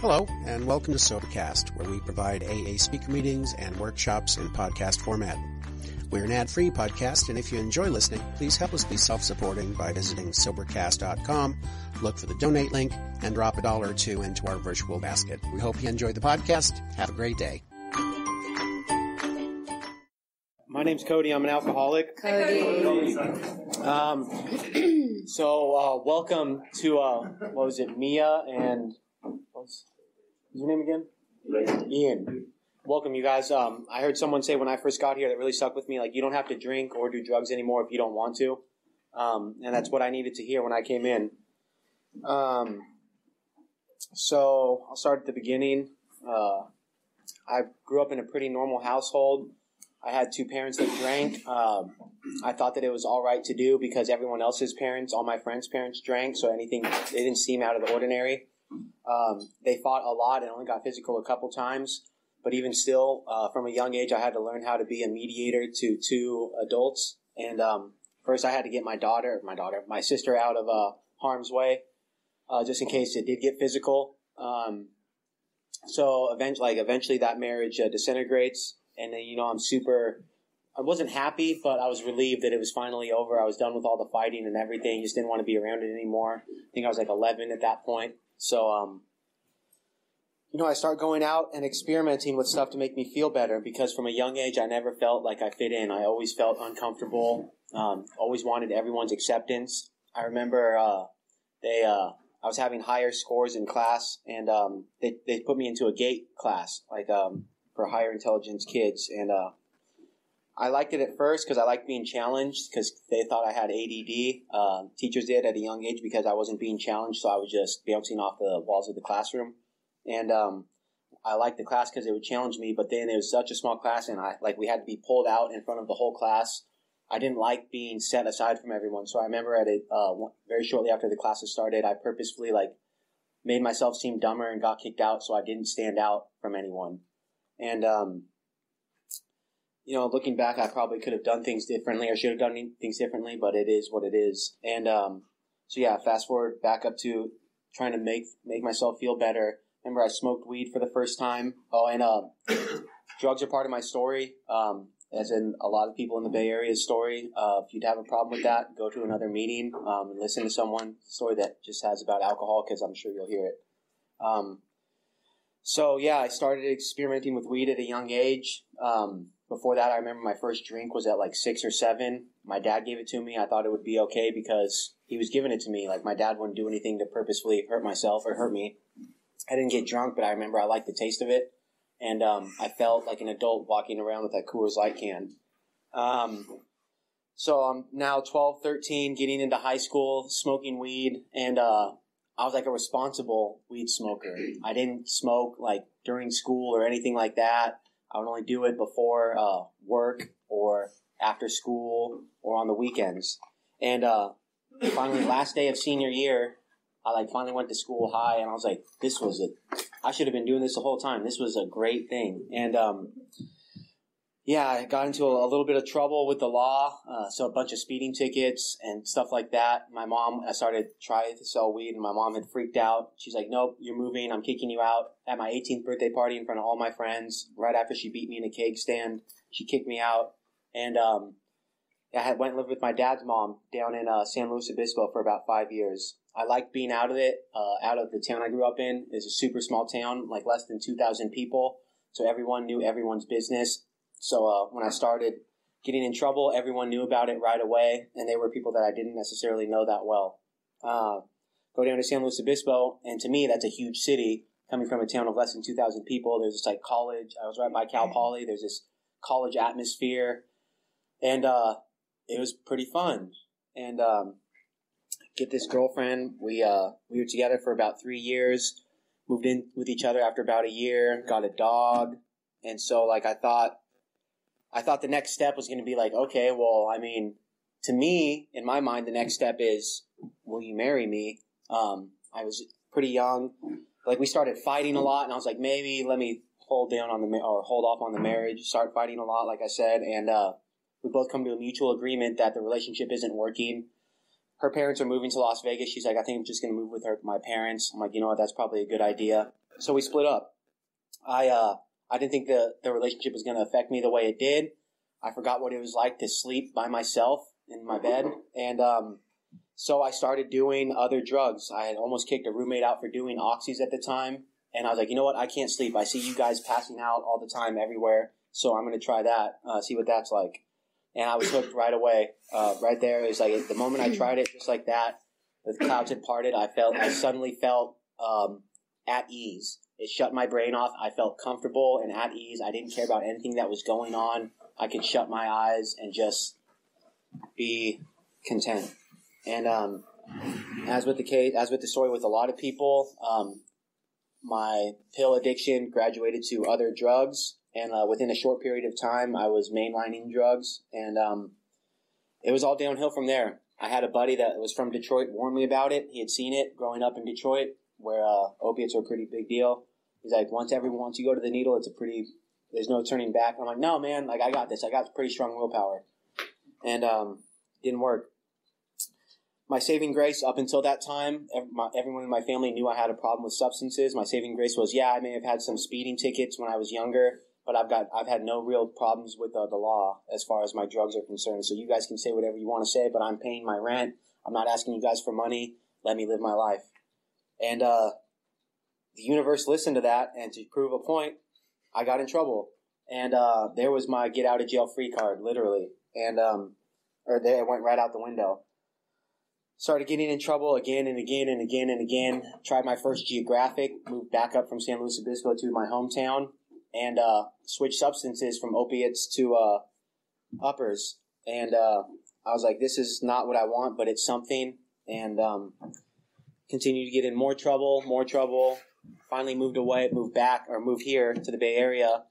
Hello, and welcome to Sobercast, where we provide AA speaker meetings and workshops in podcast format. We're an ad-free podcast, and if you enjoy listening, please help us be self-supporting by visiting Sobercast.com, look for the donate link, and drop a dollar or two into our virtual basket. We hope you enjoy the podcast. Have a great day. My name's Cody. I'm an alcoholic. Cody. Um, so, uh, welcome to, uh, what was it, Mia and, what's what's your name again? Ian. Welcome, you guys. Um, I heard someone say when I first got here that really stuck with me, like, you don't have to drink or do drugs anymore if you don't want to. Um, and that's what I needed to hear when I came in. Um, so, I'll start at the beginning. Uh, I grew up in a pretty normal household. I had two parents that drank. Um, I thought that it was all right to do because everyone else's parents, all my friends' parents, drank, so anything they didn't seem out of the ordinary. Um, they fought a lot and only got physical a couple times, but even still, uh, from a young age, I had to learn how to be a mediator to two adults. And um, first, I had to get my daughter, my daughter, my sister out of uh, harm's way, uh, just in case it did get physical. Um, so eventually, like eventually, that marriage uh, disintegrates and then you know I'm super. I wasn't happy, but I was relieved that it was finally over. I was done with all the fighting and everything. Just didn't want to be around it anymore. I think I was like 11 at that point. So, um, you know, I start going out and experimenting with stuff to make me feel better because from a young age, I never felt like I fit in. I always felt uncomfortable. Um, always wanted everyone's acceptance. I remember uh, they. Uh, I was having higher scores in class, and um, they they put me into a gate class, like um, for higher intelligence kids. And uh, I liked it at first because I liked being challenged because they thought I had ADD. Uh, teachers did at a young age because I wasn't being challenged, so I was just bouncing off the walls of the classroom. And um, I liked the class because it would challenge me. But then it was such a small class, and I like we had to be pulled out in front of the whole class. I didn't like being set aside from everyone, so I remember at it uh, very shortly after the classes started, I purposefully like made myself seem dumber and got kicked out so I didn't stand out from anyone. And, um, you know, looking back, I probably could have done things differently or should have done things differently, but it is what it is. And, um, so yeah, fast forward back up to trying to make, make myself feel better. Remember, I smoked weed for the first time. Oh, and, uh, drugs are part of my story. Um, as in a lot of people in the Bay Area's story. Uh, if you'd have a problem with that, go to another meeting um, and listen to someone's story that just has about alcohol, because I'm sure you'll hear it. Um, so yeah, I started experimenting with weed at a young age. Um, before that, I remember my first drink was at like six or seven. My dad gave it to me. I thought it would be okay because he was giving it to me. Like my dad wouldn't do anything to purposefully hurt myself or hurt me. I didn't get drunk, but I remember I liked the taste of it, and um, I felt like an adult walking around with that Coors Light can. Um, so I'm now 12, 13, getting into high school, smoking weed, and uh, I was like a responsible weed smoker. I didn't smoke like during school or anything like that. I would only do it before uh, work or after school or on the weekends. And uh, finally, last day of senior year, I like finally went to school high, and I was like, "This was it. I should have been doing this the whole time. This was a great thing." And um, yeah, I got into a, little bit of trouble with the law, uh, so a bunch of speeding tickets and stuff like that. My mom, I started trying to sell weed, and my mom had freaked out. She's like, "Nope, you're moving. I'm kicking you out." At my 18th birthday party in front of all my friends, right after she beat me in a keg stand, she kicked me out, and um, I had went and lived with my dad's mom down in uh, San Luis Obispo for about five years. I liked being out of it, uh, out of the town I grew up in. It's a super small town, like less than 2,000 people. So everyone knew everyone's business so uh, when I started getting in trouble, everyone knew about it right away, and they were people that I didn't necessarily know that well. Uh, go down to San Luis Obispo, and to me, that's a huge city. Coming from a town of less than 2,000 people, there's this like college. I was right by Cal Poly. There's this college atmosphere, and uh, it was pretty fun. And um, get this girlfriend. We uh, we were together for about three years. Moved in with each other after about a year. Got a dog, and so like I thought I thought the next step was going to be like, okay, well, I mean, to me, in my mind, the next step is, will you marry me? Um, I was pretty young. Like we started fighting a lot, and I was like, maybe let me hold down on the or hold off on the marriage. Start fighting a lot, like I said, and uh, we both come to a mutual agreement that the relationship isn't working. Her parents are moving to Las Vegas. She's like, I think I'm just going to move with her, my parents. I'm like, you know what? That's probably a good idea. so we split up. I uh, I didn't think the the relationship was going to affect me the way it did. I forgot what it was like to sleep by myself in my bed, and um, so I started doing other drugs. I had almost kicked a roommate out for doing oxys at the time, and I was like, you know what? I can't sleep. I see you guys passing out all the time everywhere, so I'm going to try that. Uh, see what that's like. And I was hooked right away. Uh, right there, it was like the moment I tried it, just like that, the clouds had parted. I felt, I suddenly felt um, at ease. It shut my brain off. I felt comfortable and at ease. I didn't care about anything that was going on. I could shut my eyes and just be content. And um, as with the case, as with the story with a lot of people, um, my pill addiction graduated to other drugs, and uh, within a short period of time, I was mainlining drugs, and um, it was all downhill from there. I had a buddy that was from Detroit warn me about it. He had seen it growing up in Detroit, where uh, opiates are a pretty big deal. He's like, once everyone once you go to the needle, it's a pretty there's no turning back. I'm like, no, man, like I got this. I got pretty strong willpower, and um, didn't work. My saving grace up until that time, everyone in my family knew I had a problem with substances. My saving grace was, yeah, I may have had some speeding tickets when I was younger, but I've got I've had no real problems with uh, the law as far as my drugs are concerned. So you guys can say whatever you want to say, but I'm paying my rent. I'm not asking you guys for money. Let me live my life. And uh, the universe listened to that, and to prove a point, I got in trouble. And uh, there was my get out of jail free card, literally. And um, or it went right out the window. Started getting in trouble again and again and again and again. Tried my first geographic, moved back up from San Luis Obispo to my hometown, and uh, switched substances from opiates to uh, uppers. And uh, I was like, this is not what I want, but it's something. And um, continued to get in more trouble, more trouble. Finally moved away, moved back, or moved here to the Bay Area.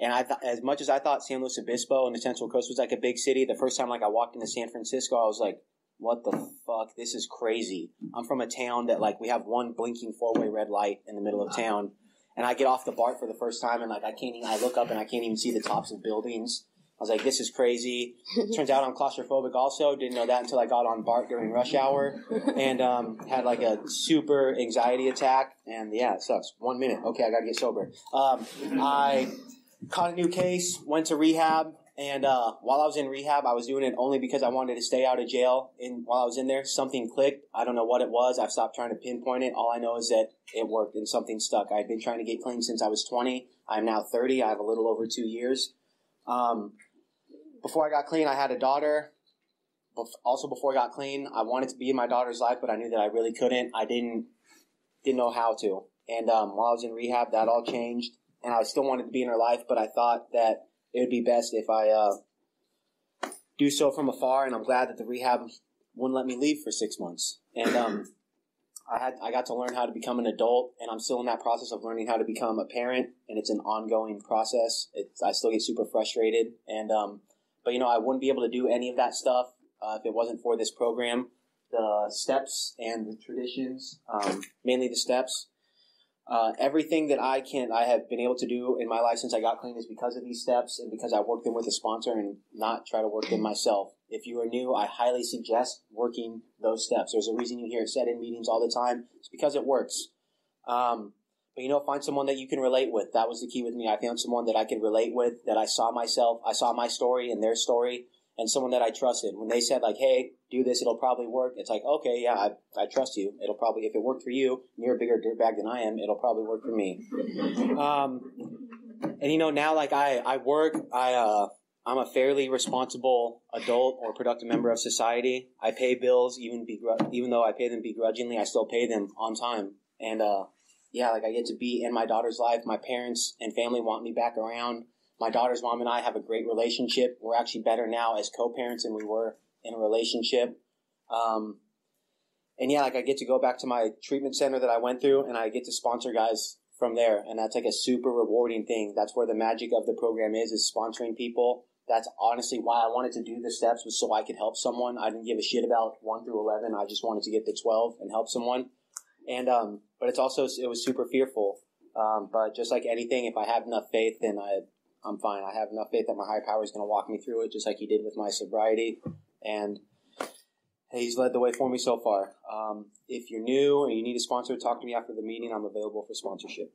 And I thought, as much as I thought San Luis Obispo and the Central Coast was like a big city, the first time like I walked into San Francisco, I was like, what the fuck? This is crazy. I'm from a town that like we have one blinking four way red light in the middle of town, and I get off the BART for the first time, and like I can't even. I look up and I can't even see the tops of buildings. I was like, this is crazy. Turns out I'm claustrophobic also. Didn't know that until I got on BART during rush hour and um, had like a super anxiety attack. And yeah, it sucks. One minute. Okay, I got to get sober. Um, I caught a new case, went to rehab. And uh, while I was in rehab, I was doing it only because I wanted to stay out of jail. And while I was in there, something clicked. I don't know what it was. I've stopped trying to pinpoint it. All I know is that it worked and something stuck. I've been trying to get clean since I was 20. I'm now 30. I have a little over two years. Um, before I got clean, I had a daughter. Also, before I got clean, I wanted to be in my daughter's life, but I knew that I really couldn't. I didn't didn't know how to. And um, while I was in rehab, that all changed, and I still wanted to be in her life, but I thought that it would be best if I uh, do so from afar. And I'm glad that the rehab wouldn't let me leave for six months. And um, I had I got to learn how to become an adult, and I'm still in that process of learning how to become a parent, and it's an ongoing process. It's, I still get super frustrated, and um, but you know, I wouldn't be able to do any of that stuff uh, if it wasn't for this program. The steps and the traditions, um, mainly the steps. Uh, everything that I can, I have been able to do in my life since I got clean is because of these steps and because I worked them with a sponsor and not try to work them myself. If you are new, I highly suggest working those steps. There's a reason you hear it said in meetings all the time. It's because it works. Um, but you know, find someone that you can relate with. That was the key with me. I found someone that I could relate with, that I saw myself, I saw my story and their story, and someone that I trusted. When they said like, "Hey, do this, it'll probably work," it's like, okay, yeah, I, I trust you. It'll probably, if it worked for you, and you're a bigger dirtbag than I am, it'll probably work for me. Um, and you know, now like I, I work, I, uh, I'm a fairly responsible adult or productive member of society. I pay bills, even begr- even though I pay them begrudgingly, I still pay them on time. And uh, yeah, like I get to be in my daughter's life. My parents and family want me back around. My daughter's mom and I have a great relationship. We're actually better now as co-parents than we were in a relationship. Um, and yeah, like I get to go back to my treatment center that I went through, and I get to sponsor guys from there, and that's like a super rewarding thing. That's where the magic of the program is: is sponsoring people. That's honestly why I wanted to do the steps was so I could help someone. I didn't give a shit about one through eleven. I just wanted to get to twelve and help someone. And um, but it's also it was super fearful. Um, but just like anything, if I have enough faith, then I I'm fine. I have enough faith that my higher power is going to walk me through it, just like He did with my sobriety, and He's led the way for me so far. Um, if you're new and you need a sponsor, talk to me after the meeting. I'm available for sponsorship.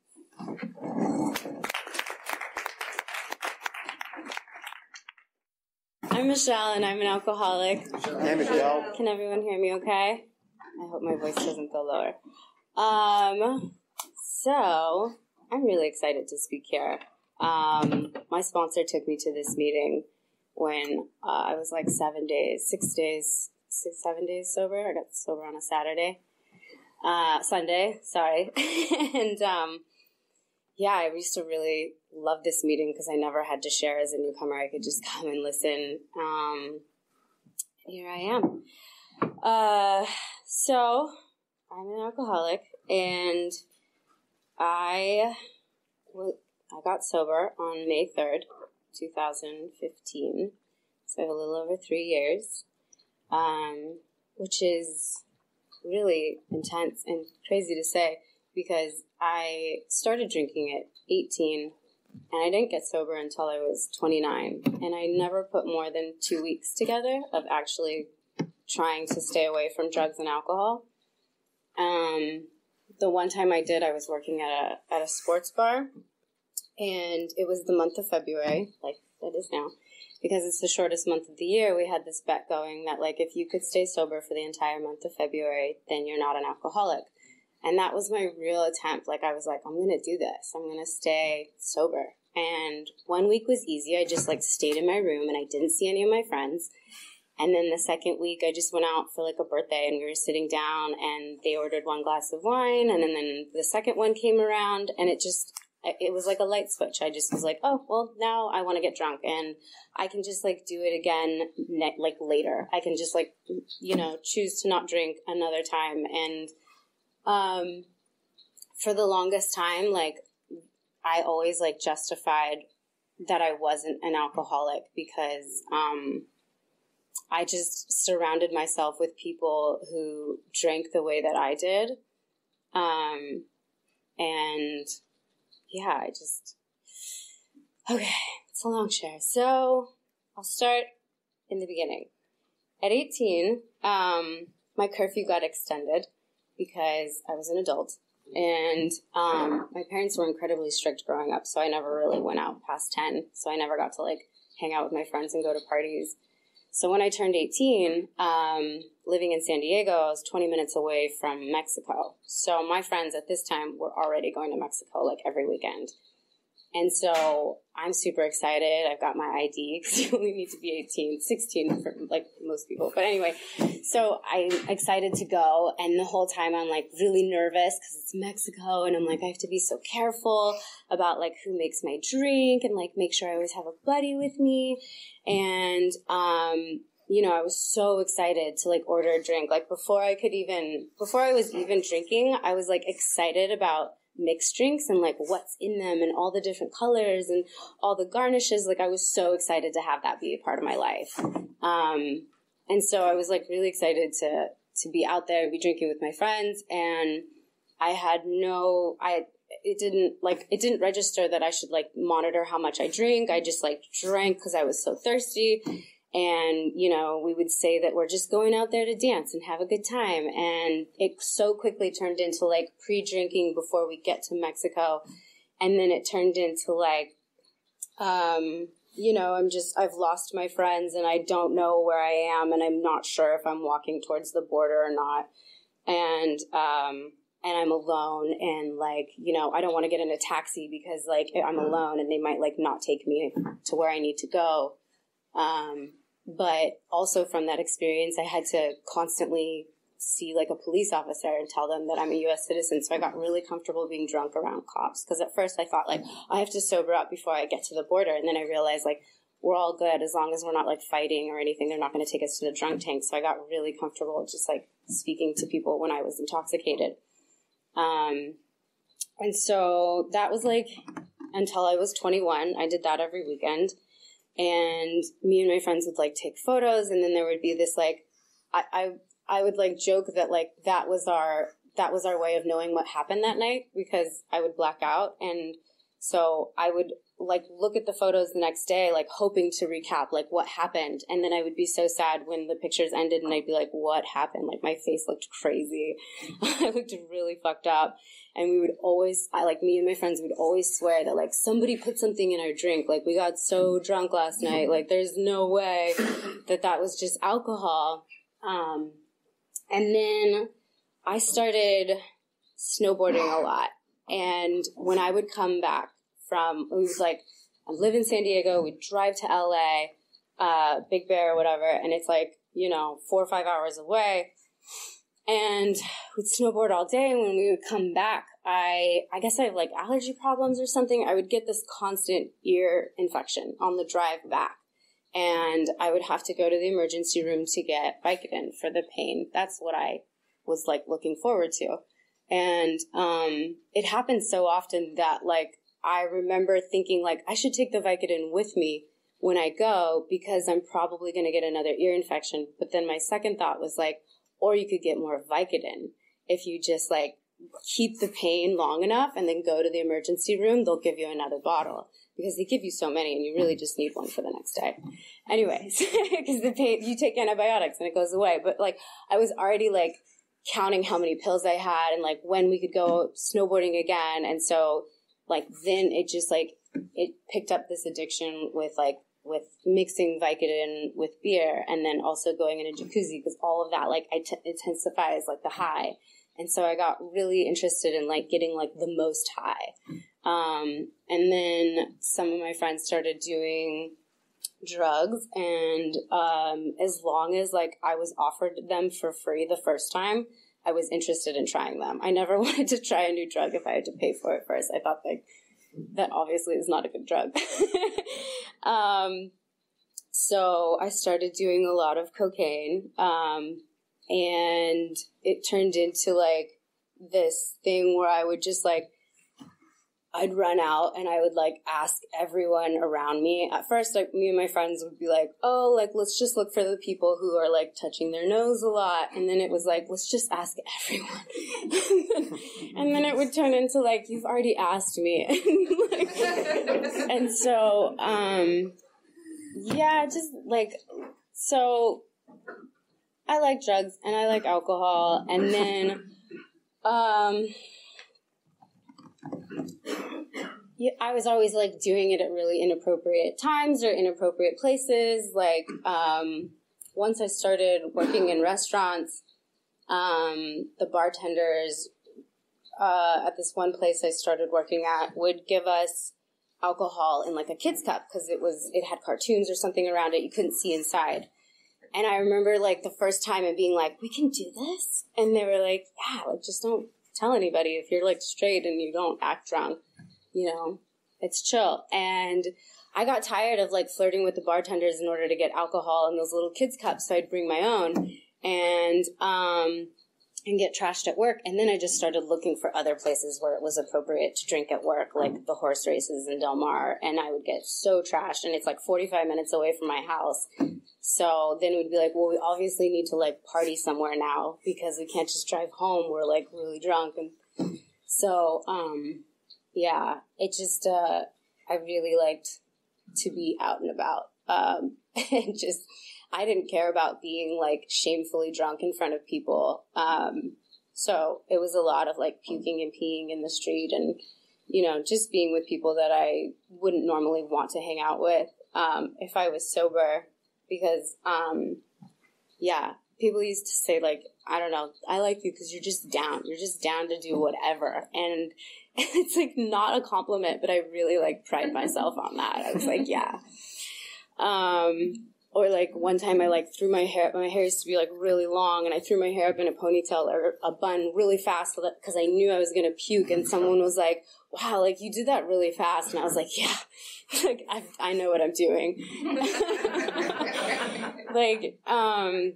I'm Michelle and I'm an alcoholic. Hey, Michelle. Can everyone hear me okay? I hope my voice doesn't go lower. Um, so, I'm really excited to speak here. Um, my sponsor took me to this meeting when uh, I was like seven days, six days, six, seven days sober. I got sober on a Saturday, uh, Sunday, sorry. and, um, yeah, I used to really love this meeting because I never had to share as a newcomer. I could just come and listen. Um, here I am. Uh, so I'm an alcoholic, and I I got sober on May third, two thousand fifteen. So a little over three years, um, which is really intense and crazy to say because I started drinking at 18 and I didn't get sober until I was 29. And I never put more than two weeks together of actually trying to stay away from drugs and alcohol. Um, the one time I did, I was working at a at a sports bar, and it was the month of February, like it is now, because it's the shortest month of the year. We had this bet going that like if you could stay sober for the entire month of February, then you're not an alcoholic. And that was my real attempt. Like I was like, I'm gonna do this. I'm gonna stay sober. And one week was easy. I just like stayed in my room and I didn't see any of my friends. And then the second week, I just went out for like a birthday and we were sitting down and they ordered one glass of wine. And then, then the second one came around and it just, it was like a light switch. I just was like, oh, well, now I want to get drunk and I can just like do it again, ne- like later. I can just like, you know, choose to not drink another time. And, um, for the longest time, like, I always like justified that I wasn't an alcoholic because, um, I just surrounded myself with people who drank the way that I did. Um, and yeah, I just, okay, it's a long share. So I'll start in the beginning. At 18, um, my curfew got extended because I was an adult. And um, my parents were incredibly strict growing up, so I never really went out past 10. So I never got to like hang out with my friends and go to parties. So when I turned 18, um, living in San Diego, I was 20 minutes away from Mexico. So my friends at this time were already going to Mexico like every weekend. And so I'm super excited. I've got my ID because you only need to be 18, 16 for like most people. But anyway, so I'm excited to go. And the whole time I'm like really nervous because it's Mexico and I'm like, I have to be so careful about like who makes my drink and like make sure I always have a buddy with me. And, um, you know, I was so excited to like order a drink. Like before I could even, before I was even drinking, I was like excited about mixed drinks and like what's in them and all the different colors and all the garnishes. Like I was so excited to have that be a part of my life. Um, and so I was like really excited to, to be out there, and be drinking with my friends. And I had no, I, it didn't like, it didn't register that I should like monitor how much I drink. I just like drank because I was so thirsty and you know we would say that we're just going out there to dance and have a good time. And it so quickly turned into like pre-drinking before we get to mexico. And then it turned into like um you know i'm just i've lost my friends and i don't know where i am and i'm not sure if i'm walking towards the border or not. And um and I'm alone and like, you know, I don't want to get in a taxi because like I'm alone and they might like not take me to where I need to go. Um, but also from that experience, I had to constantly see like a police officer and tell them that I'm a U.S. citizen. So I got really comfortable being drunk around cops because at first I thought like I have to sober up before I get to the border, and then I realized like we're all good as long as we're not like fighting or anything. They're not going to take us to the drunk tank. So I got really comfortable just like speaking to people when I was intoxicated. Um, and so that was like until I was 21. I did that every weekend and me and my friends would like take photos and then there would be this like I, I I would like joke that like that was our that was our way of knowing what happened that night because I would black out. And so I would like look at the photos the next day, like hoping to recap like what happened. And then I would be so sad when the pictures ended and I'd be like, what happened? Like my face looked crazy. I looked really fucked up. And we would always, I like me and my friends would always swear that like somebody put something in our drink. Like we got so drunk last night. Like there's no way that that was just alcohol. Um, and then I started snowboarding a lot. And when I would come back from, it was like, I live in San Diego, we drive to LA, uh, Big Bear or whatever, and it's like, you know, four or five hours away. And we'd snowboard all day. And when we would come back, I, I guess I have like allergy problems or something. I would get this constant ear infection on the drive back. And I would have to go to the emergency room to get Vicodin for the pain. That's what I was like looking forward to. And, um, it happened so often that like I remember thinking like I should take the Vicodin with me when I go because I'm probably going to get another ear infection. But then my second thought was like, or you could get more Vicodin if you just like keep the pain long enough and then go to the emergency room, they'll give you another bottle because they give you so many and you really just need one for the next day. Anyways, because the pain, you take antibiotics and it goes away. But like, I was already like counting how many pills I had and like when we could go snowboarding again. And so like then it just like it picked up this addiction with like with mixing Vicodin with beer and then also going in a jacuzzi because all of that like intensifies like the high. And so I got really interested in like getting like the most high. Um, and then some of my friends started doing drugs and um, as long as like I was offered them for free the first time, I was interested in trying them. I never wanted to try a new drug if I had to pay for it first. I thought like that obviously is not a good drug. um, so I started doing a lot of cocaine, um, and it turned into like this thing where I would just like I'd run out and I would like ask everyone around me. At first, like me and my friends would be like, "Oh, like let's just look for the people who are like touching their nose a lot," and then it was like, "Let's just ask everyone," and then it would turn into like, "You've already asked me," and so, um, yeah, just like so. I like drugs and I like alcohol, and then, um yeah, I was always like doing it at really inappropriate times or inappropriate places. Like um, once I started working in restaurants, um, the bartenders uh, at this one place I started working at would give us alcohol in like a kid's cup because it was it had cartoons or something around it. You couldn't see inside. And I remember like the first time and being like, "We can do this," and they were like, "Yeah, like just don't tell anybody if you're like straight and you don't act drunk, you know, it's chill. And I got tired of like flirting with the bartenders in order to get alcohol in those little kids cups, so I'd bring my own and um and get trashed at work. And then I just started looking for other places where it was appropriate to drink at work, like the horse races in Del Mar. And I would get so trashed, and it's like 45 minutes away from my house. So then we'd be like, well, we obviously need to like party somewhere now because we can't just drive home. We're like really drunk. And so, um, yeah, it just, uh, I really liked to be out and about. Um, and just, I didn't care about being like shamefully drunk in front of people. Um, so it was a lot of like puking and peeing in the street and, you know, just being with people that I wouldn't normally want to hang out with um, if I was sober because um, yeah, people used to say like, I don't know, I like you because you're just down. You're just down to do whatever, and it's like not a compliment, but I really like pride myself on that. I was like, yeah. Um, or like one time I like threw my hair, my hair used to be like really long and I threw my hair up in a ponytail or a bun really fast because I knew I was going to puke and someone was like, wow, like you did that really fast. And I was like, yeah, like I, I know what I'm doing. like, um,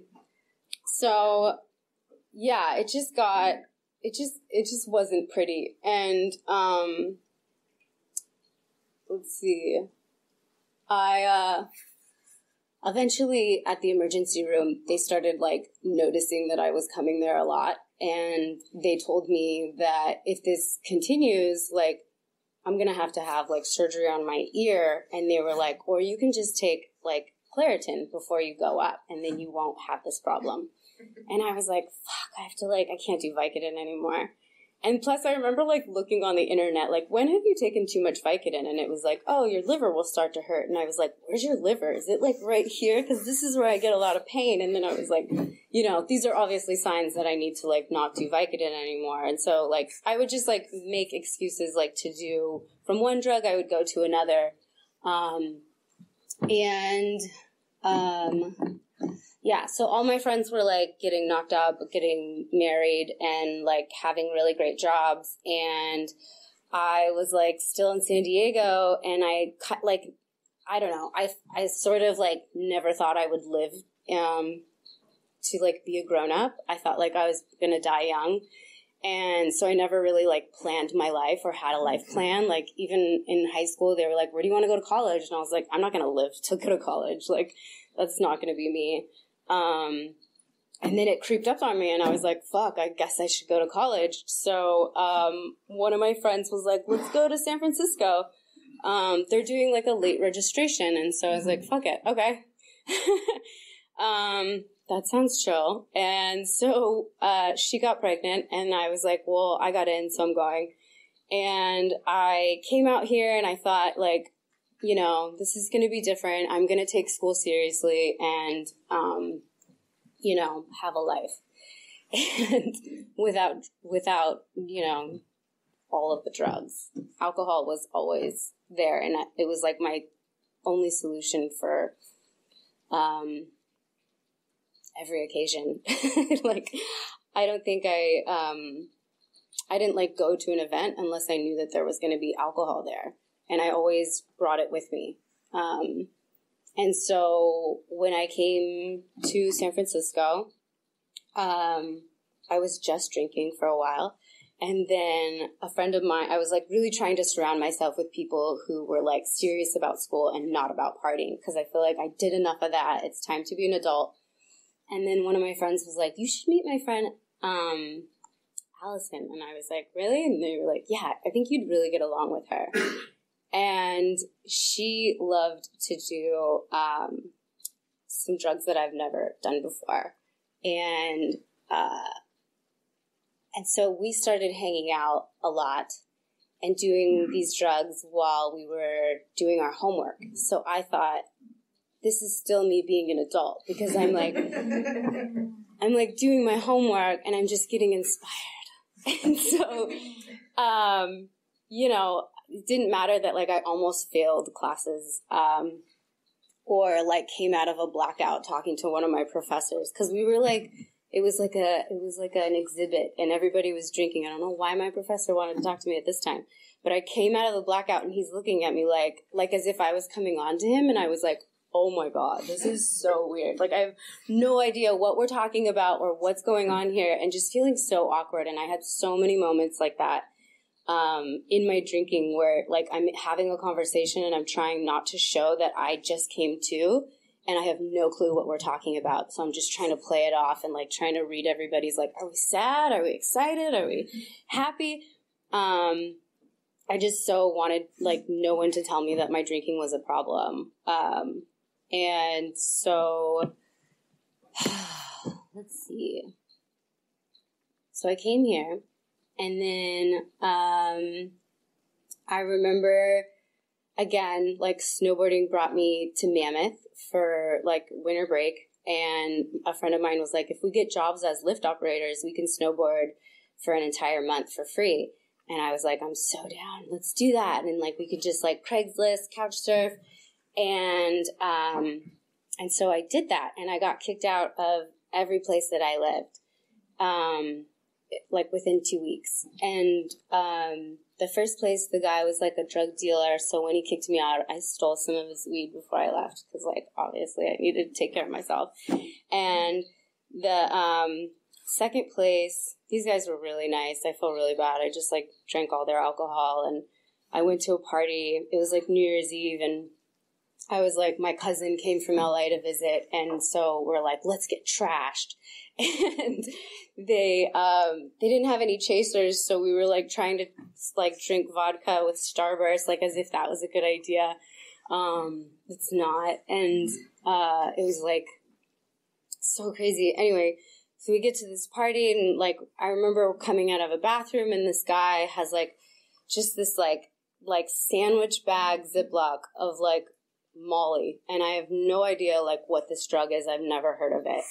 so yeah, it just got, it just, it just wasn't pretty. And, um, let's see, I, uh, eventually at the emergency room, they started like noticing that I was coming there a lot. And they told me that if this continues, like, I'm gonna have to have like surgery on my ear, and they were like, or you can just take like Claritin before you go up, and then you won't have this problem. And I was like, fuck, I have to like, I can't do Vicodin anymore. And plus, I remember like looking on the internet, like, when have you taken too much Vicodin? And it was like, oh, your liver will start to hurt. And I was like, where's your liver? Is it like right here? Because this is where I get a lot of pain. And then I was like, you know, these are obviously signs that I need to like not do Vicodin anymore. And so like, I would just like make excuses like to do from one drug, I would go to another. Um, and, um, yeah, so all my friends were like getting knocked up, getting married, and like having really great jobs. And I was like still in San Diego, and I cut like, I don't know, I, I sort of like never thought I would live um, to like be a grown up. I thought like I was gonna die young. And so I never really like planned my life or had a life plan. Like even in high school, they were like, "Where do you want to go to college?" And I was like, "I'm not going to live to go to college. Like that's not going to be me." Um, and then it creeped up on me, and I was like, "Fuck! I guess I should go to college." So um, one of my friends was like, "Let's go to San Francisco." Um, they're doing like a late registration, and so I was like, "Fuck it, okay." um, that sounds chill. And so uh, she got pregnant, and I was like, "Well, I got in, so I'm going." And I came out here, and I thought, like, you know, this is going to be different. I'm going to take school seriously and, um, you know, have a life. And without, without, you know, all of the drugs, alcohol was always there. And it was like my only solution for, um, every occasion. like, I don't think I, um, I didn't like go to an event unless I knew that there was going to be alcohol there and I always brought it with me. Um, and so when I came to San Francisco, um, I was just drinking for a while. And then a friend of mine, I was like really trying to surround myself with people who were like serious about school and not about partying because I feel like I did enough of that. It's time to be an adult. And then one of my friends was like, You should meet my friend, um, Allison. And I was like, Really? And they were like, Yeah, I think you'd really get along with her and she loved to do um, some drugs that I've never done before, and uh, and so we started hanging out a lot and doing mm-hmm. these drugs while we were doing our homework. So I thought this is still me being an adult because I'm like I'm like doing my homework and I'm just getting inspired, and so um, you know it didn't matter that like I almost failed classes um, or like came out of a blackout talking to one of my professors. Because we were like it was like a it was like an exhibit and everybody was drinking. I don't know why my professor wanted to talk to me at this time, but I came out of the blackout and he's looking at me like like as if I was coming on to him and I was like oh my god this is so weird. Like i have no idea what we're talking about or what's going on here and just feeling so awkward and i had so many moments like that um, in my drinking where like I'm having a conversation and I'm trying not to show that I just came to and I have no clue what we're talking about. So I'm just trying to play it off and like trying to read everybody's like, are we sad? Are we excited? Are we happy? Um, I just so wanted like no one to tell me that my drinking was a problem. Um, and so let's see. So I came here and then um, I remember again, like snowboarding brought me to Mammoth for like winter break. And a friend of mine was like, if we get jobs as lift operators, we can snowboard for an entire month for free. And I was like, I'm so down. Let's do that. And like, we could just like Craigslist, couch surf. And, um, and so I did that and I got kicked out of every place that I lived. Um, like within two weeks. And um, the first place, the guy was like a drug dealer. So when he kicked me out, I stole some of his weed before I left because, like, obviously I needed to take care of myself. And the um, second place, these guys were really nice. I feel really bad. I just like drank all their alcohol and I went to a party. It was like New Year's Eve and I was like, my cousin came from LA to visit, and so we're like, let's get trashed. And they um, they didn't have any chasers, so we were like trying to like drink vodka with Starburst, like as if that was a good idea. Um, it's not, and uh, it was like so crazy. Anyway, so we get to this party, and like I remember coming out of a bathroom, and this guy has like just this like like sandwich bag Ziploc of like Molly, and I have no idea like what this drug is. I've never heard of it.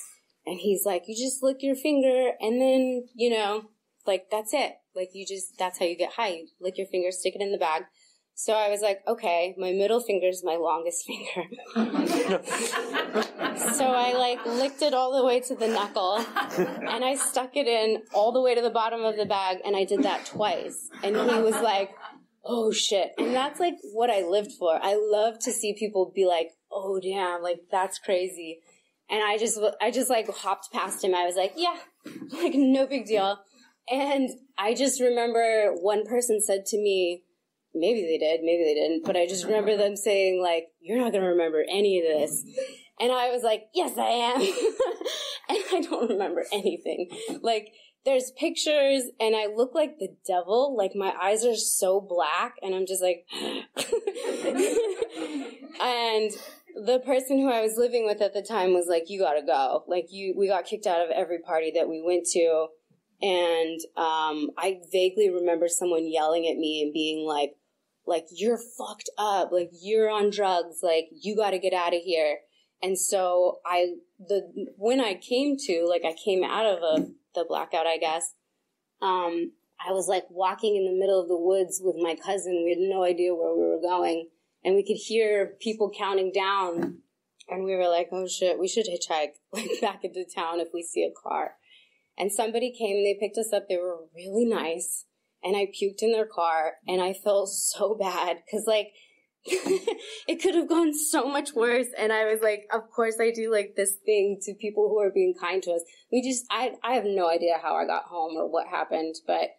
And he's like, you just lick your finger, and then you know, like that's it. Like you just that's how you get high. You lick your finger, stick it in the bag. So I was like, okay, my middle finger is my longest finger. so I like licked it all the way to the knuckle and I stuck it in all the way to the bottom of the bag and I did that twice. And he was like, oh shit. And that's like what I lived for. I love to see people be like, oh damn, like that's crazy. And I just, I just like hopped past him. I was like, yeah, like no big deal. And I just remember one person said to me, maybe they did, maybe they didn't, but I just remember them saying like, you're not going to remember any of this. And I was like, yes, I am. and I don't remember anything. Like, there's pictures and I look like the devil. Like my eyes are so black and I'm just like, and the person who I was living with at the time was like, you gotta go. Like you, we got kicked out of every party that we went to. And, um, I vaguely remember someone yelling at me and being like, like, you're fucked up. Like, you're on drugs. Like, you gotta get out of here. And so I, the, when I came to, like, I came out of a, the blackout, I guess. Um, I was like walking in the middle of the woods with my cousin. We had no idea where we were going and we could hear people counting down. And we were like, oh shit, we should hitchhike like back into town if we see a car. And somebody came, they picked us up. They were really nice. And I puked in their car and I felt so bad because like, it could have gone so much worse. And I was like, of course I do like this thing to people who are being kind to us. We just, I, I have no idea how I got home or what happened, but,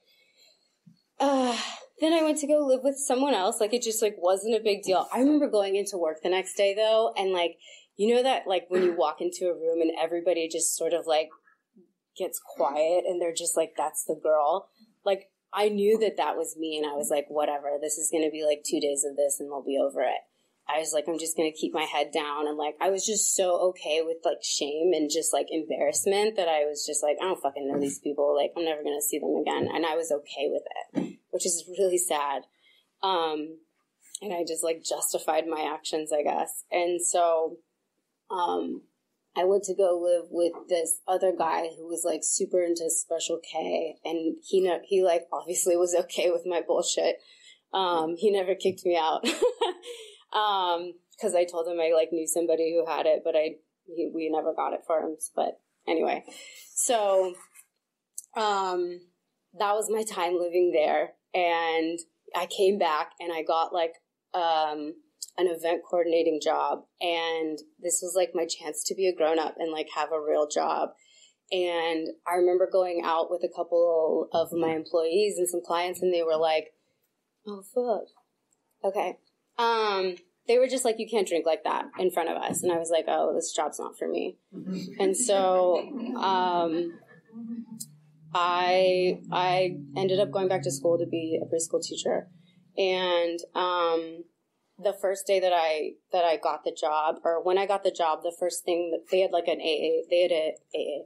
uh, then I went to go live with someone else. Like it just like wasn't a big deal. I remember going into work the next day though, and like you know that like when you walk into a room and everybody just sort of like gets quiet and they're just like that's the girl. Like I knew that that was me, and I was like, whatever. This is gonna be like two days of this, and we'll be over it. I was like, I'm just gonna keep my head down, and like I was just so okay with like shame and just like embarrassment that I was just like, I don't fucking know these people. Like I'm never gonna see them again, and I was okay with it which is really sad. Um, and I just like justified my actions, I guess. And so, um, I went to go live with this other guy who was like super into Special K, and he ne- he like obviously was okay with my bullshit. Um, he never kicked me out because um, I told him I like knew somebody who had it, but I he, we never got it for him. But anyway, so um, that was my time living there and I came back and I got like um, an event coordinating job, and this was like my chance to be a grown up and like have a real job. And I remember going out with a couple of my employees and some clients, and they were like, "Oh fuck, okay." Um, they were just like, "You can't drink like that in front of us," and I was like, "Oh, this job's not for me." and so, um, I I ended up going back to school to be a preschool teacher, and um, the first day that I that I got the job, or when I got the job, the first thing that they had like an AA, they had a AA,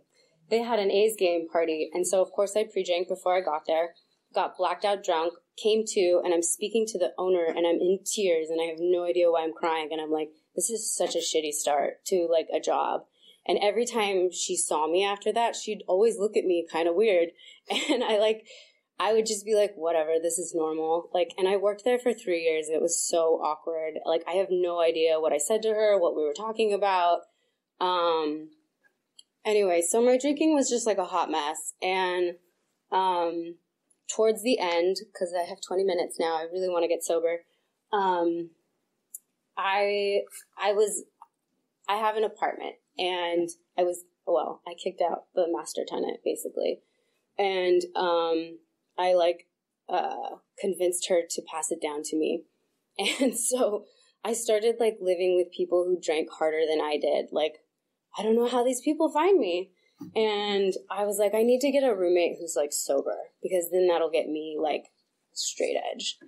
they had an A's game party, and so of course I pre-drank before I got there, got blacked out drunk, came to, and I'm speaking to the owner, and I'm in tears, and I have no idea why I'm crying, and I'm like, this is such a shitty start to like a job and every time she saw me after that, she'd always look at me kind of weird. And I like, I would just be like, whatever, this is normal. Like, and I worked there for three years. It was so awkward. Like, I have no idea what I said to her, what we were talking about. Um, anyway, so my drinking was just like a hot mess. And, um, towards the end, cause I have 20 minutes now, I really want to get sober. Um, I, I was, I have an apartment and I was well, I kicked out the master tenant basically, and um, I like uh, convinced her to pass it down to me, and so I started like living with people who drank harder than I did. Like, I don't know how these people find me. And I was like, I need to get a roommate who's like sober because then that'll get me like straight edge.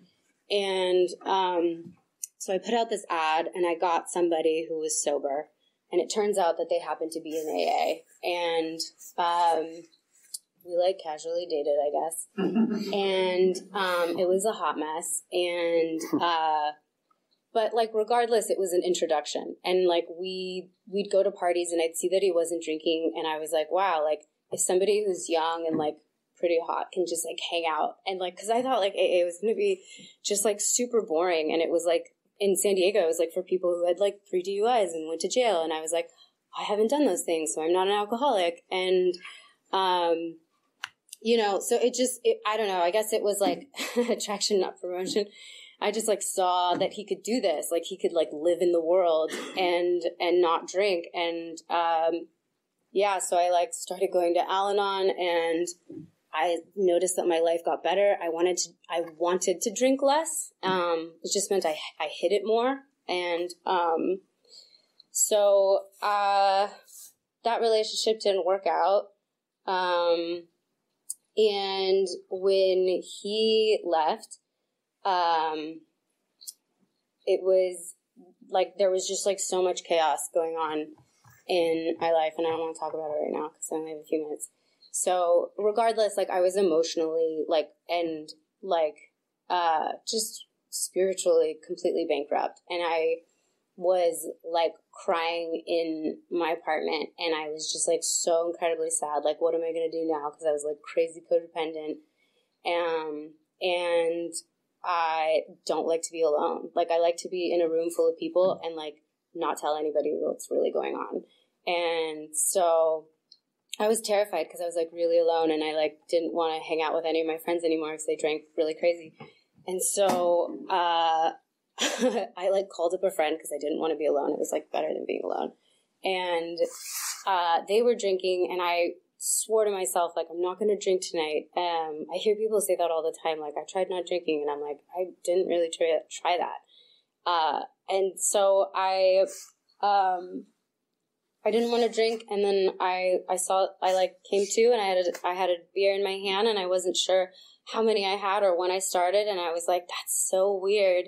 And um, so I put out this ad and I got somebody who was sober. And it turns out that they happened to be in AA. And um, we like casually dated, I guess. and um, it was a hot mess. And uh, but like regardless, it was an introduction. And like we we'd go to parties and I'd see that he wasn't drinking, and I was like, wow, like if somebody who's young and like pretty hot can just like hang out and like because I thought like AA was gonna be just like super boring, and it was like in San Diego, it was like for people who had like three DUIs and went to jail, and I was like, I haven't done those things, so I'm not an alcoholic, and um, you know, so it just it, I don't know. I guess it was like attraction, not promotion. I just like saw that he could do this. Like he could like live in the world and and not drink. And um yeah, so I like started going to Al-Anon and I noticed that my life got better. I wanted to I wanted to drink less. Um it just meant I I hid it more. And um so uh that relationship didn't work out. Um and when he left, um, it was like there was just like so much chaos going on in my life, and I don't want to talk about it right now because I only have a few minutes. So, regardless, like I was emotionally like and like uh, just spiritually completely bankrupt, and I was like crying in my apartment, and I was just like so incredibly sad. Like, what am I gonna do now? Because I was like crazy codependent, um, and I don't like to be alone. Like I like to be in a room full of people and like not tell anybody what's really going on. And so I was terrified because I was like really alone and I like didn't want to hang out with any of my friends anymore because they drank really crazy. And so uh, I like called up a friend because I didn't want to be alone. It was like better than being alone. And uh, they were drinking and I swore to myself like I'm not going to drink tonight. Um, I hear people say that all the time. Like I tried not drinking, and I'm like I didn't really try try that. Uh, and so I, um, I didn't want to drink, and then I I saw I like came to, and I had a, I had a beer in my hand, and I wasn't sure how many I had or when I started, and I was like that's so weird.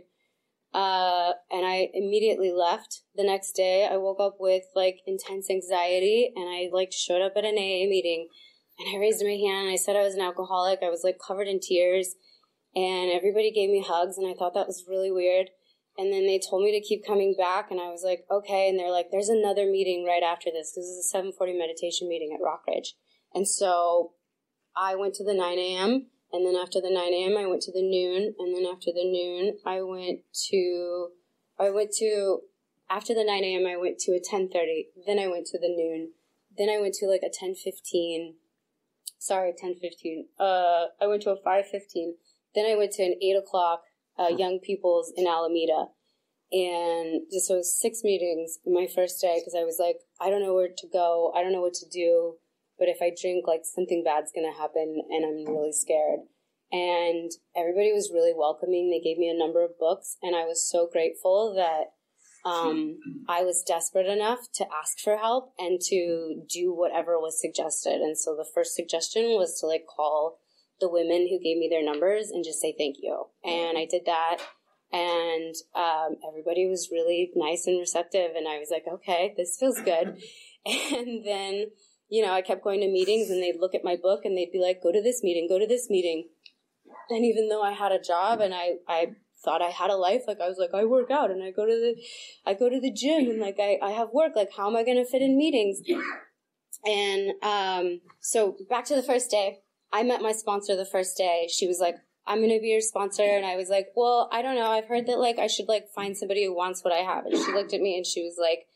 Uh, and I immediately left the next day. I woke up with like intense anxiety and I like showed up at an AA meeting and I raised my hand and I said I was an alcoholic. I was like covered in tears and everybody gave me hugs and I thought that was really weird. And then they told me to keep coming back and I was like, okay. And they're like, there's another meeting right after this. This is a 740 meditation meeting at Rockridge. And so I went to the 9 a.m and then after the 9 a.m., I went to the noon. And then after the noon, I went to, I went to, after the 9 a.m., I went to a 10.30. Then I went to the noon. Then I went to like a 10.15. Sorry, 10.15. Uh, I went to a 5.15. Then I went to an 8 o'clock, uh, Young People's in Alameda. And so it was six meetings my first day because I was like, I don't know where to go. I don't know what to do but if I drink, like something bad's gonna happen and I'm really scared. And everybody was really welcoming. They gave me a number of books, and I was so grateful that um, I was desperate enough to ask for help and to do whatever was suggested. And so the first suggestion was to like call the women who gave me their numbers and just say thank you. And I did that. And um, everybody was really nice and receptive. And I was like, okay, this feels good. And then you know, I kept going to meetings and they'd look at my book and they'd be like, go to this meeting, go to this meeting. And even though I had a job and I, I thought I had a life, like I was like, I work out and I go to the, I go to the gym and like I, I have work, like how am I going to fit in meetings? And, um, so back to the first day, I met my sponsor the first day. She was like, I'm going to be your sponsor. And I was like, well, I don't know. I've heard that like I should like find somebody who wants what I have. And she looked at me and she was like,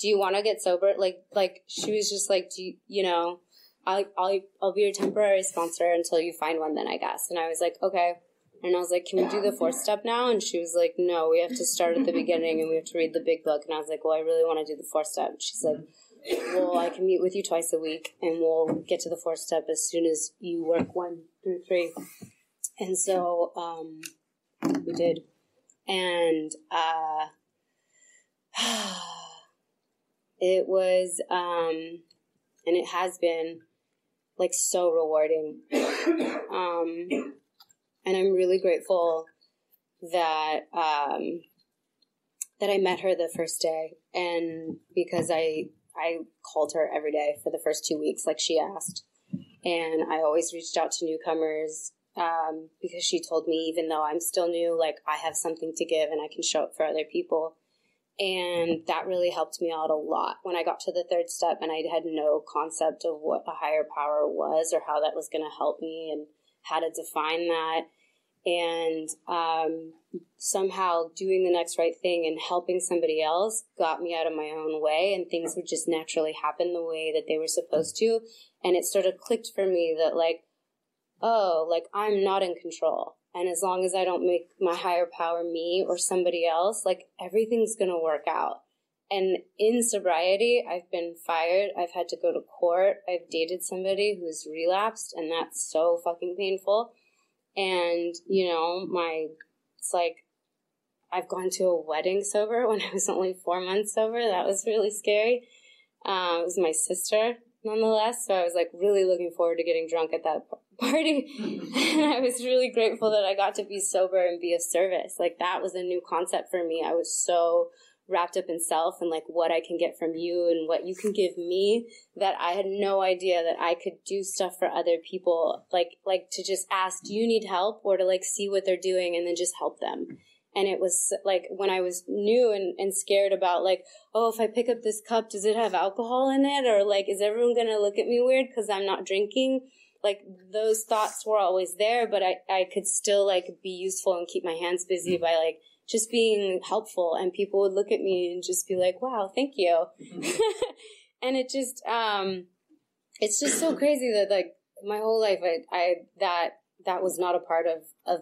do you want to get sober? Like, like she was just like, do you, you know, I'll, I'll, I'll be your temporary sponsor until you find one then, I guess. And I was like, okay. And I was like, can we do the fourth step now? And she was like, no, we have to start at the beginning and we have to read the big book. And I was like, well, I really want to do the fourth step. And she's like, well, I can meet with you twice a week and we'll get to the fourth step as soon as you work one through three. And so, um, we did. And, uh, it was, um, and it has been like so rewarding. um, and I'm really grateful that um, that I met her the first day, and because I I called her every day for the first two weeks, like she asked, and I always reached out to newcomers um, because she told me even though I'm still new, like I have something to give and I can show up for other people. And that really helped me out a lot when I got to the third step and I had no concept of what a higher power was or how that was going to help me and how to define that. And um, somehow doing the next right thing and helping somebody else got me out of my own way, and things would just naturally happen the way that they were supposed to. And it sort of clicked for me that, like, oh, like I'm not in control. And as long as I don't make my higher power me or somebody else, like everything's going to work out. And in sobriety, I've been fired. I've had to go to court. I've dated somebody who's relapsed, and that's so fucking painful. And, you know, my, it's like, I've gone to a wedding sober when I was only four months sober. That was really scary. Uh, it was my sister, nonetheless. So I was like really looking forward to getting drunk at that party. and I was really grateful that I got to be sober and be of service. Like that was a new concept for me. I was so wrapped up in self and like what I can get from you and what you can give me that I had no idea that I could do stuff for other people like like to just ask do you need help or to like see what they're doing and then just help them and it was like when I was new and, and scared about like oh if I pick up this cup does it have alcohol in it or like is everyone gonna look at me weird because I'm not drinking like those thoughts were always there but I, I could still like be useful and keep my hands busy by like just being helpful and people would look at me and just be like, wow, thank you. and it just, um, it's just so crazy that like my whole life, I, I, that, that was not a part of, of,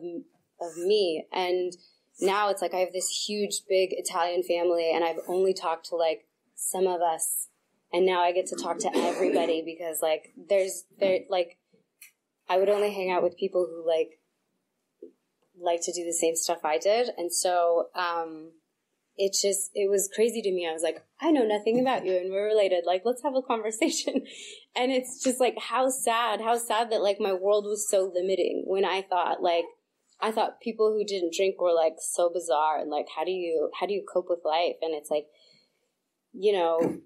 of me. And now it's like I have this huge, big Italian family and I've only talked to like some of us. And now I get to talk to everybody because like there's, there, like, I would only hang out with people who like like to do the same stuff I did. And so, um, it just, it was crazy to me. I was like, I know nothing about you and we're related. Like, let's have a conversation. and it's just like, how sad, how sad that like my world was so limiting when I thought like, I thought people who didn't drink were like so bizarre and like, how do you, how do you cope with life? And it's like, you know,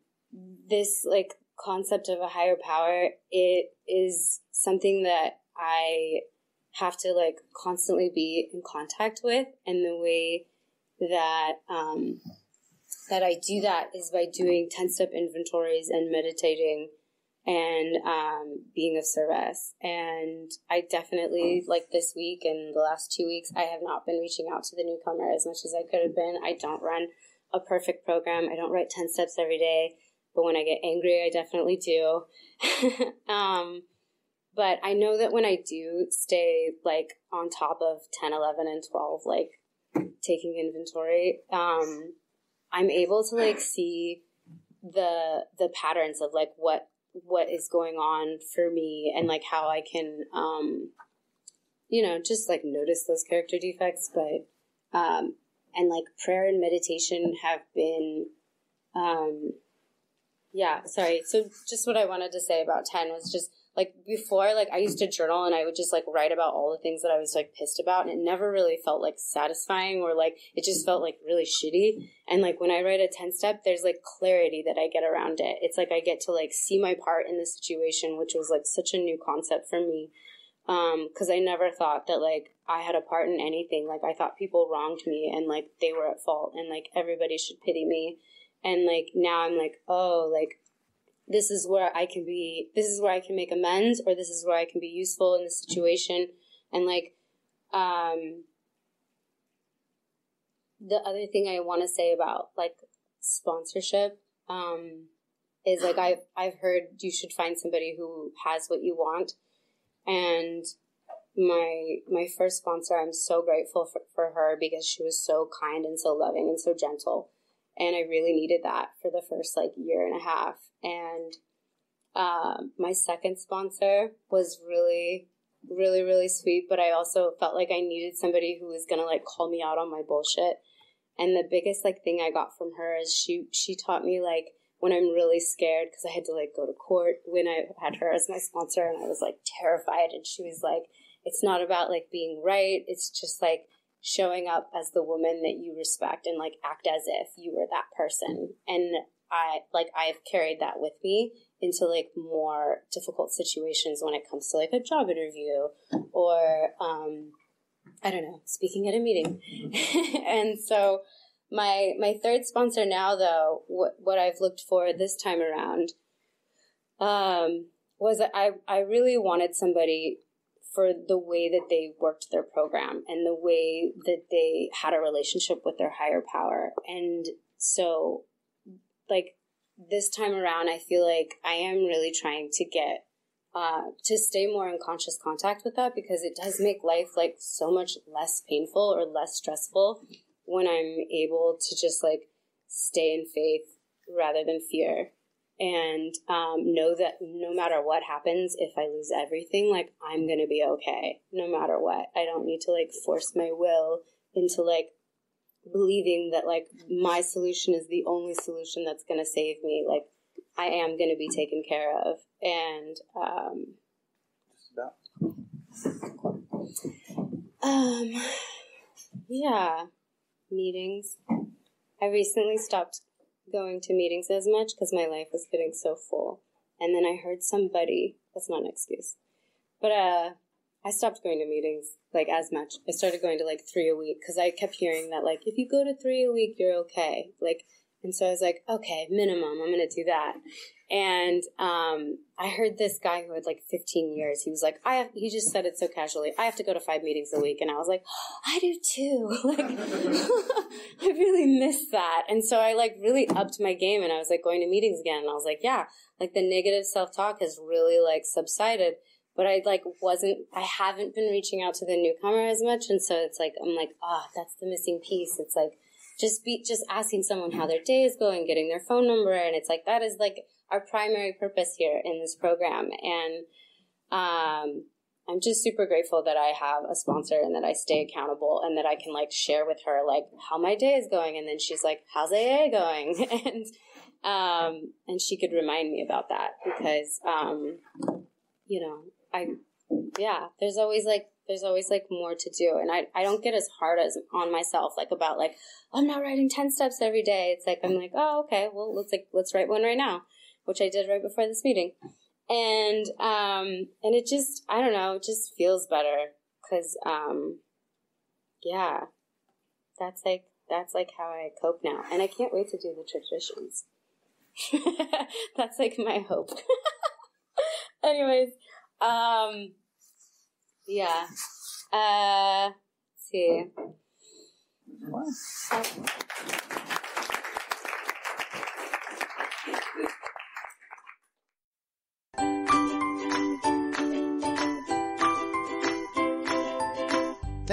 this like concept of a higher power, it is something that I have to like constantly be in contact with and the way that um, that I do that is by doing 10 step inventories and meditating and um, being of service. And I definitely, like this week and the last two weeks, I have not been reaching out to the newcomer as much as I could have been. I don't run a perfect program. I don't write 10 steps every day, but when I get angry, I definitely do. um, but I know that when I do stay like on top of 10, 11, and 12, like taking inventory, um, I'm able to like see the the patterns of like what what is going on for me and like how I can um you know just like notice those character defects but um and like prayer and meditation have been um yeah sorry. So just what I wanted to say about 10 was just like before like i used to journal and i would just like write about all the things that i was like pissed about and it never really felt like satisfying or like it just felt like really shitty. And like when i write a 10 step there's like clarity that i get around it. It's like i get to like see my part in the situation which was like such a new concept for me. Um because i never thought that like i had a part in anything. Like i thought people wronged me and like they were at fault and like everybody should pity me and like now i'm like oh like this is where I can be, this is where I can make amends, or this is where I can be useful in the situation. And like, um, the other thing I want to say about like sponsorship, um, is like I've I've heard you should find somebody who has what you want, and my my first sponsor, I'm so grateful for, for her because she was so kind and so loving and so gentle, and I really needed that for the first like year and a half. And um, my second sponsor was really, really, really sweet, but I also felt like I needed somebody who was gonna like call me out on my bullshit. And the biggest like thing I got from her is she she taught me like when I'm really scared because I had to like go to court when I had her as my sponsor and I was like terrified and she was like it's not about like being right it's just like showing up as the woman that you respect and like act as if you were that person and I like I've carried that with me into like more difficult situations when it comes to like a job interview or um I don't know, speaking at a meeting. and so my my third sponsor now though, what what I've looked for this time around um was I I really wanted somebody for the way that they worked their program and the way that they had a relationship with their higher power. And so like this time around I feel like I am really trying to get uh, to stay more in conscious contact with that because it does make life like so much less painful or less stressful when I'm able to just like stay in faith rather than fear and um, know that no matter what happens, if I lose everything, like I'm gonna be okay no matter what. I don't need to like force my will into like believing that like my solution is the only solution that's gonna save me. Like I am to be taken care of. And um, um, yeah, meetings. I recently stopped going to meetings as much because my life was getting so full. And then I heard somebody, that's not an excuse, but uh, I stopped going to meetings like as much. I started going to like three a week because I kept hearing that like if you go to three a week, you're okay. Like and so I was like, okay, minimum, I'm going to do that. And um, I heard this guy who had like 15 years. He was like, I have, he just said it so casually. I have to go to five meetings a week. And I was like, I do too. like, I really miss that. And so I like really upped my game and I was like going to meetings again. And I was like, yeah, like the negative self talk has really like subsided. But I like wasn't, I haven't been reaching out to the newcomer as much. And so it's like, I'm like, ah, oh, that's the missing piece. It's like, just be just asking someone how their day is going, getting their phone number, and it's like that is like our primary purpose here in this program. And um, I'm just super grateful that I have a sponsor and that I stay accountable and that I can like share with her like how my day is going, and then she's like, "How's AA going?" and um, and she could remind me about that because um, you know I yeah, there's always like there's always like more to do. And I, I don't get as hard as on myself like about like i'm not writing 10 steps every day. It's like i'm like oh okay. Well let's like let's write one right now which i did right before this meeting. And um and it just i don't know it just feels better. Because um yeah that's like that's like how i cope now. And i can't wait to do the traditions. That's like my hope. Anyways um yeah. Uh, let's see.